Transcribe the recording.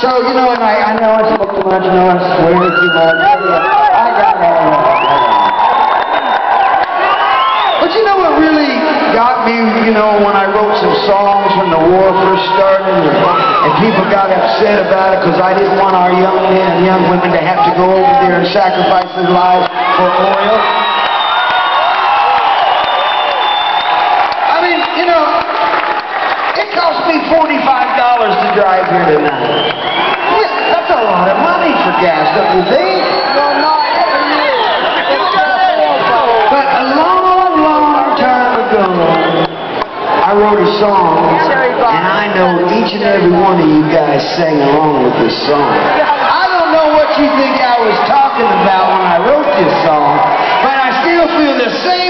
So, you know, and I, I know I spoke too much, I know I swear too much. I got it. But you know what really got me, you know, when I wrote some songs when the war first started and, and people got upset about it because I didn't want our young men and young women to have to go over there and sacrifice their lives for oil. I mean, you know, it cost me $45 to drive here tonight. Yeah, that's a lot of money for gas, don't you think? But a long, long time ago, I wrote a song, and I know each and every one of you guys sang along with this song. I don't know what you think I was talking about when I wrote this song, but I still feel the same